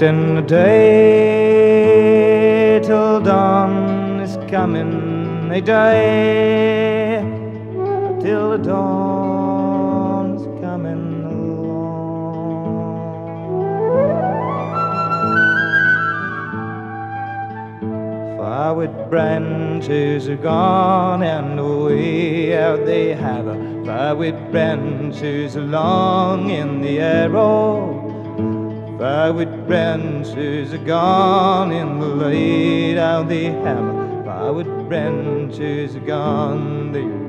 wasting the day till dawn is coming. They die till the dawn's coming along. Firewood branches are gone and away out they have a firewood branches along in the arrow. Firewood branches are gone in the light they have a firewood branches are gone.